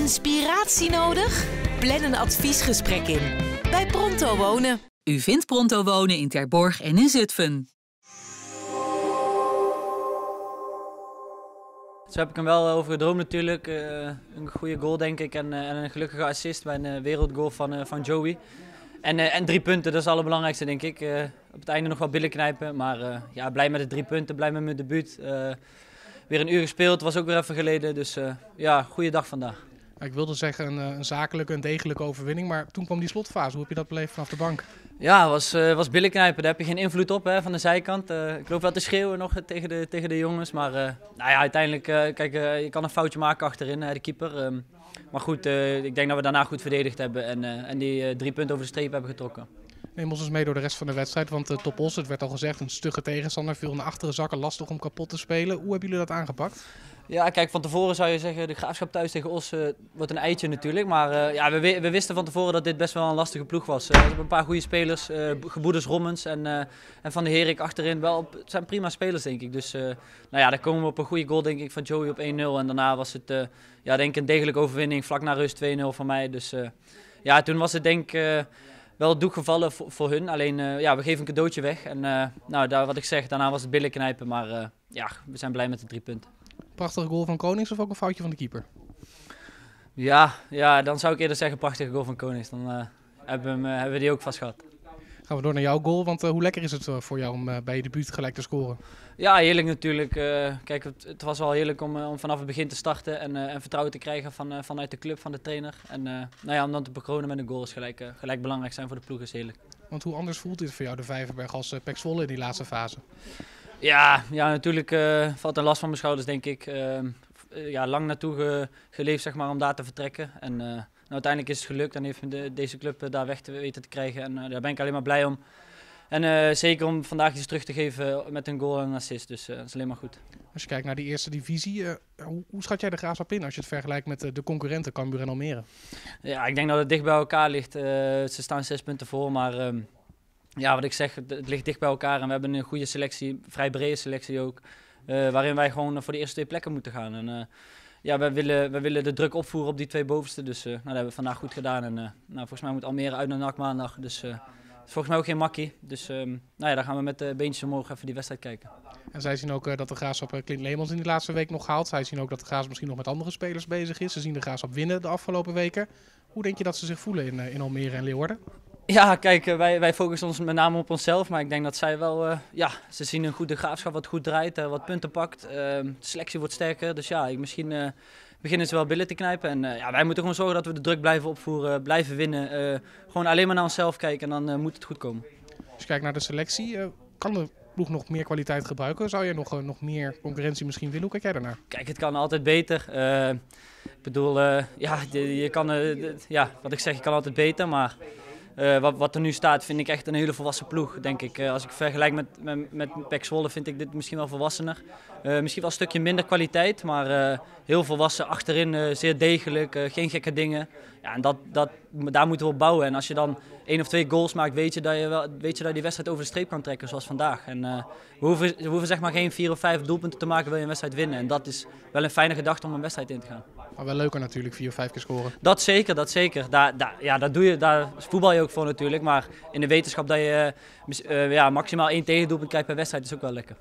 Inspiratie nodig? Plan een adviesgesprek in bij Pronto Wonen. U vindt Pronto Wonen in Terborg en in Zutphen. Zo heb ik hem wel over gedroomd natuurlijk. Uh, een goede goal denk ik en, uh, en, een gelukkige assist bij een uh, wereldgoal van, van Joey. En, en drie punten, dat is het allerbelangrijkste denk ik. op het einde nog wel billen knijpen, maar ja, blij met de drie punten, blij met mijn debuut. weer een uur gespeeld, was ook weer even geleden, dus ja, goede dag vandaag. Ik wilde zeggen een, een zakelijke, een degelijke overwinning, maar toen kwam die slotfase. Hoe heb je dat beleefd vanaf de bank? Ja, was, uh, was billenknijpen. Daar heb je geen invloed op hè, van de zijkant. Uh, ik loop wel te schreeuwen nog tegen de, tegen de jongens. Maar uh, nou ja, uiteindelijk, kijk, je kan een foutje maken achterin, de keeper. Um, maar goed, ik denk dat we daarna goed verdedigd hebben en, en die drie punten over de streep hebben getrokken. Neem ons eens mee door de rest van de wedstrijd. Want uh, Topos, het werd al gezegd, een stugge tegenstander. Veel naar achteren zakken, lastig om kapot te spelen. Hoe hebben jullie dat aangepakt? Ja, kijk, van tevoren zou je zeggen, de graafschap thuis tegen Os uh, wordt een eitje natuurlijk. Maar uh, ja, we, we, wisten van tevoren dat dit best wel een lastige ploeg was. we hebben een paar goede spelers, Geboeders Rommens en, en Van de Herik achterin. Wel het zijn prima spelers, denk ik. Dus nou ja, dan komen we op een goede goal, denk ik, van Joey op 1-0. En daarna was het, ja, denk ik, een degelijke overwinning. Vlak na rust 2-0 van mij. Dus ja, toen was het denk ik wel doek gevallen voor, voor hun. Alleen, ja, we geven een cadeautje weg. En nou, daar, wat ik zeg, daarna was het billen knijpen. Maar ja, we zijn blij met de drie punten. Prachtige goal van Konings of ook een foutje van de keeper? Ja, ja dan zou ik eerder zeggen prachtige goal van Konings. Dan uh, hebben, we uh, hebben we die ook vast gehad. Gaan we door naar jouw goal, want uh, hoe lekker is het voor jou om bij je debuut gelijk te scoren? Ja, heerlijk natuurlijk. kijk, het, het, was wel heerlijk om, om vanaf het begin te starten en, en vertrouwen te krijgen van, vanuit de club, van de trainer. En nou ja, om dan te bekronen met een goal is gelijk, gelijk belangrijk zijn voor de ploeg is heerlijk. Want hoe anders voelt dit voor jou, de Vijverberg, als uh, Pek Zwolle in die laatste fase? Ja, ja natuurlijk uh, valt er last van mijn schouders, denk ik. Uh, ja, lang naartoe ge, geleefd zeg maar, om daar te vertrekken. En uh, nou, uiteindelijk is het gelukt en heeft de, deze club daar weg te weten te krijgen. En daar ben ik alleen maar blij om. En zeker om vandaag iets terug te geven met een goal en een assist. Dus dat is alleen maar goed. Als je kijkt naar die eerste divisie, hoe, hoe, schat jij de Graafschap in als je het vergelijkt met de concurrenten Cambuur en Almere? Ja, ik denk dat het dicht bij elkaar ligt. ze staan zes punten voor, maar... Ehm, ja, wat ik zeg, het ligt dicht bij elkaar en we hebben een goede selectie, vrij brede selectie ook, uh, waarin wij gewoon voor de eerste twee plekken moeten gaan. En uh, ja, we willen, we willen de druk opvoeren op die twee bovenste, dus uh, nou, dat hebben we vandaag goed gedaan. En nou, volgens mij moet Almere uit naar NAC maandag, dus volgens mij ook geen makkie. Dus um, nou ja, dan gaan we met de beentjes omhoog even die wedstrijd kijken. En zij zien ook dat de Graafschap Clint Leemans in die laatste week nog haalt. Zij zien ook dat de Graafschap misschien nog met andere spelers bezig is. Ze zien de Graafschap winnen de afgelopen weken. Hoe denk je dat ze zich voelen in, in Almere en Leeuwarden? Ja, kijk, eh, wij, wij focussen ons met name op onszelf. Maar ik denk dat zij wel, uh, ja, ze zien een goede graafschap wat goed draait, uh, wat punten pakt. Ehm, de selectie wordt sterker. Dus ja, ik, misschien beginnen ze wel billen te knijpen. En ja, wij moeten gewoon zorgen dat we de druk blijven opvoeren, blijven winnen. gewoon alleen maar naar onszelf kijken en dan moet het goed komen. Als je kijkt naar de selectie, kan de ploeg nog meer kwaliteit gebruiken? Zou je nog, nog meer concurrentie misschien willen? Hoe kijk jij daarnaar? Kijk, het kan altijd beter. ik bedoel, ja, je, je kan, ja, wat ik zeg, je kan altijd beter, maar... Uh, wat, wat, er nu staat, vind ik echt een hele volwassen ploeg, denk ik. Uh, als ik vergelijk met, met, met Zwolle, vind ik dit misschien wel volwassener. Uh, misschien wel een stukje minder kwaliteit, maar heel volwassen achterin, zeer degelijk, geen gekke dingen. Ja, en dat, dat, daar moeten we op bouwen. En als je dan één of twee goals maakt, weet je dat je, wel, weet je, dat die wedstrijd over de streep kan trekken, zoals vandaag. En, we, hoeven, we hoeven zeg maar geen vier of vijf doelpunten te maken, wil je een wedstrijd winnen. En dat is wel een fijne gedachte om een wedstrijd in te gaan. Maar wel leuker natuurlijk, vier of vijf keer scoren. Dat zeker, dat zeker. Daar, ja, dat doe je, daar voetbal je ook voor natuurlijk. Maar in de wetenschap dat je uh, ja, maximaal één tegendoelpunt krijgt per wedstrijd is ook wel lekker.